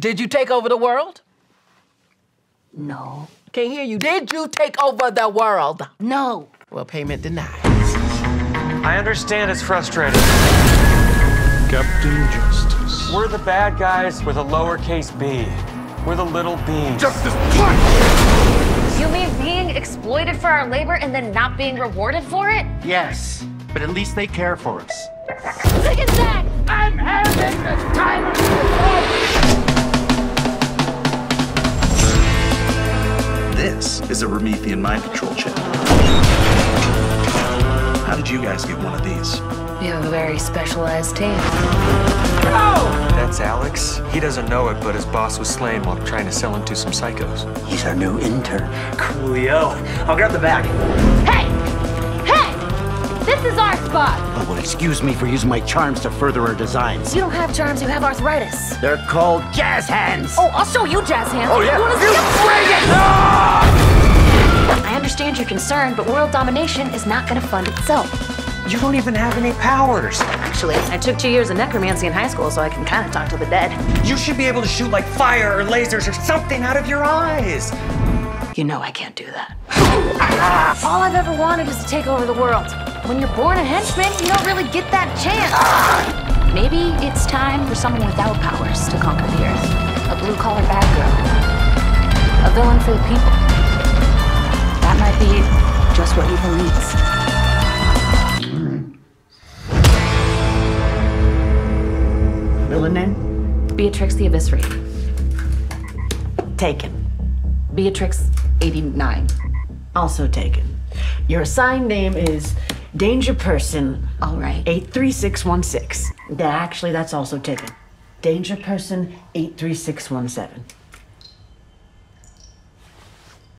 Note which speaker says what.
Speaker 1: Did you take over the world?
Speaker 2: No.
Speaker 1: Can't hear you. Did you take over the world?
Speaker 2: No.
Speaker 1: Well, payment denied.
Speaker 3: I understand it's frustrating.
Speaker 4: Captain Justice.
Speaker 3: We're the bad guys with a lowercase b. We're the little beans.
Speaker 4: Justice!
Speaker 5: You mean being exploited for our labor and then not being rewarded for it?
Speaker 6: Yes, but at least they care for us.
Speaker 5: Look at that!
Speaker 6: I'm
Speaker 7: is a Promethean mind control chip. How did you guys get one of these?
Speaker 2: You have a very specialized team.
Speaker 3: That's Alex. He doesn't know it, but his boss was slain while trying to sell him to some psychos.
Speaker 6: He's our new intern. Coolio. I'll grab the bag.
Speaker 5: Hey! Hey! This is our spot!
Speaker 6: Oh, well, excuse me for using my charms to further our designs.
Speaker 2: You don't have charms, you have arthritis.
Speaker 6: They're called jazz hands.
Speaker 2: Oh, I'll show you jazz hands.
Speaker 6: Oh, yeah.
Speaker 2: You your concern, but world domination is not gonna fund itself.
Speaker 3: You don't even have any powers.
Speaker 2: Actually, I took two years of necromancy in high school, so I can kind of talk to the dead.
Speaker 3: You should be able to shoot like fire or lasers or something out of your eyes.
Speaker 2: You know I can't do that. All I've ever wanted is to take over the world. When you're born a henchman, you don't really get that chance. Maybe it's time for someone without powers to conquer the earth. A blue-collar bad girl. A villain for the people. Just what evil needs.
Speaker 6: Villain name?
Speaker 2: Beatrix the Eviscerator.
Speaker 6: Taken.
Speaker 2: Beatrix 89.
Speaker 6: Also taken. Your assigned name is Danger Person
Speaker 2: All right.
Speaker 6: 83616. Yeah, actually, that's also taken. Danger Person 83617.